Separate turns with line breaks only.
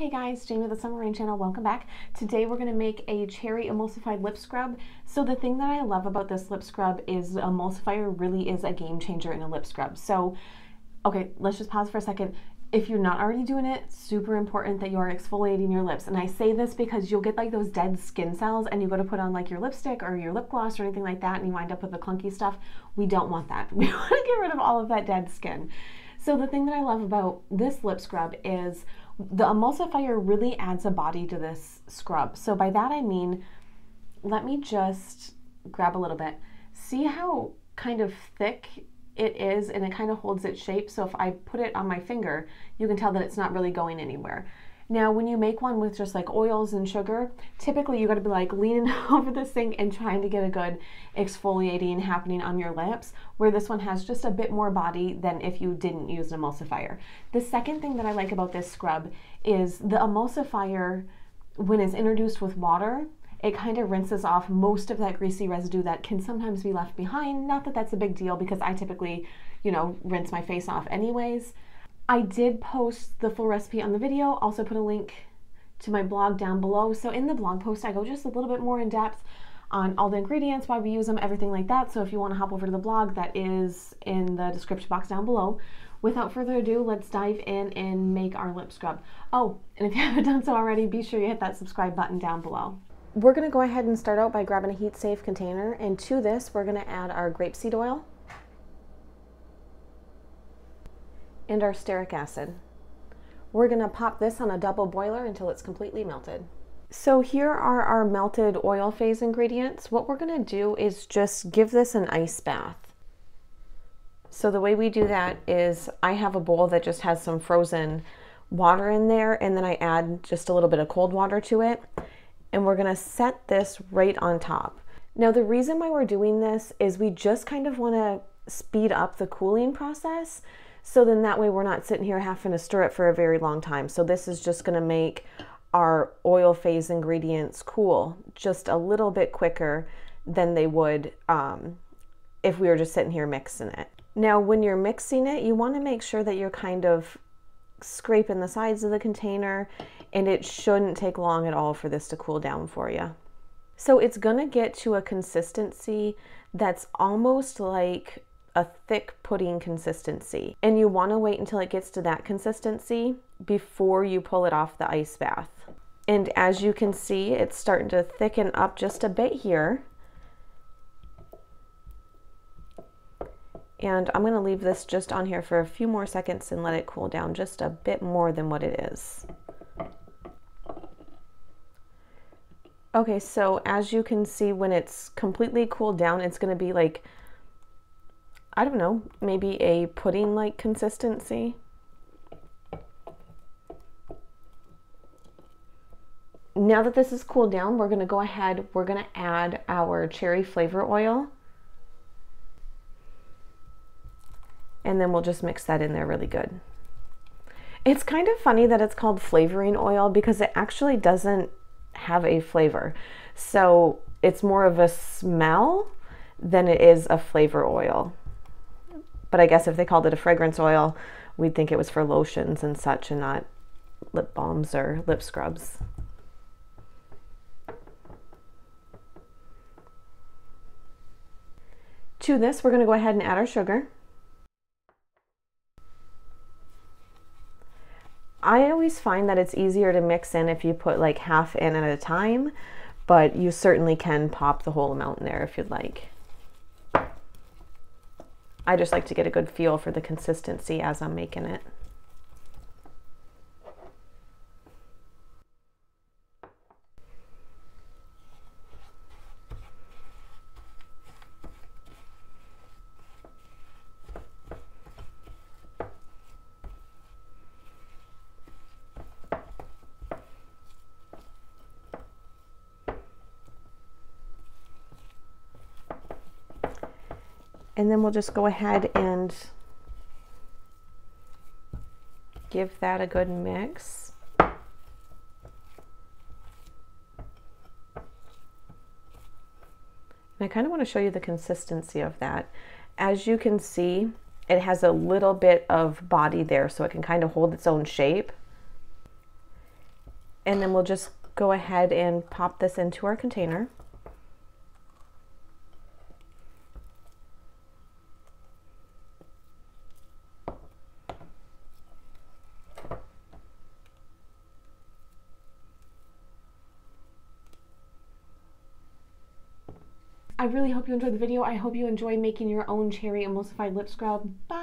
Hey guys, Jamie the Summer Rain channel, welcome back. Today we're going to make a cherry emulsified lip scrub. So the thing that I love about this lip scrub is emulsifier really is a game changer in a lip scrub. So, okay, let's just pause for a second. If you're not already doing it, super important that you are exfoliating your lips. And I say this because you'll get like those dead skin cells and you go to put on like your lipstick or your lip gloss or anything like that and you wind up with the clunky stuff. We don't want that. We want to get rid of all of that dead skin. So the thing that I love about this lip scrub is the emulsifier really adds a body to this scrub. So by that I mean, let me just grab a little bit. See how kind of thick it is and it kind of holds its shape. So if I put it on my finger, you can tell that it's not really going anywhere. Now, when you make one with just like oils and sugar, typically you got to be like leaning over this thing and trying to get a good exfoliating happening on your lips, where this one has just a bit more body than if you didn't use an emulsifier. The second thing that I like about this scrub is the emulsifier, when it's introduced with water, it kind of rinses off most of that greasy residue that can sometimes be left behind. Not that that's a big deal because I typically, you know, rinse my face off anyways. I did post the full recipe on the video, also put a link to my blog down below. So in the blog post, I go just a little bit more in depth on all the ingredients, why we use them, everything like that. So if you want to hop over to the blog, that is in the description box down below. Without further ado, let's dive in and make our lip scrub. Oh, and if you haven't done so already, be sure you hit that subscribe button down below. We're going to go ahead and start out by grabbing a heat safe container. And to this, we're going to add our grapeseed oil. And our stearic acid. We're going to pop this on a double boiler until it's completely melted. So here are our melted oil phase ingredients. What we're going to do is just give this an ice bath. So the way we do that is I have a bowl that just has some frozen water in there and then I add just a little bit of cold water to it and we're to set this right on top. Now the reason why we're doing this is we just kind of want to speed up the cooling process so then that way we're not sitting here having to stir it for a very long time. So this is just going to make our oil phase ingredients cool just a little bit quicker than they would um, if we were just sitting here mixing it. Now, when you're mixing it, you want to make sure that you're kind of scraping the sides of the container and it shouldn't take long at all for this to cool down for you. So it's going to get to a consistency that's almost like a thick pudding consistency. And you want to wait until it gets to that consistency before you pull it off the ice bath. And as you can see, it's starting to thicken up just a bit here. And I'm going to leave this just on here for a few more seconds and let it cool down just a bit more than what it is. Okay, so as you can see, when it's completely cooled down, it's going to be like I don't know, maybe a pudding like consistency. Now that this is cooled down, we're going to go ahead, we're going to add our cherry flavor oil. And then we'll just mix that in there really good. It's kind of funny that it's called flavoring oil because it actually doesn't have a flavor. So it's more of a smell than it is a flavor oil. But I guess if they called it a fragrance oil, we'd think it was for lotions and such and not lip balms or lip scrubs. To this, we're going to go ahead and add our sugar. I always find that it's easier to mix in if you put like half in at a time, but you certainly can pop the whole amount in there if you'd like. I just like to get a good feel for the consistency as I'm making it. And then we'll just go ahead and give that a good mix. And I kind of want to show you the consistency of that. As you can see, it has a little bit of body there so it can kind of hold its own shape. And then we'll just go ahead and pop this into our container. I really hope you enjoyed the video. I hope you enjoy making your own cherry emulsified lip scrub. Bye!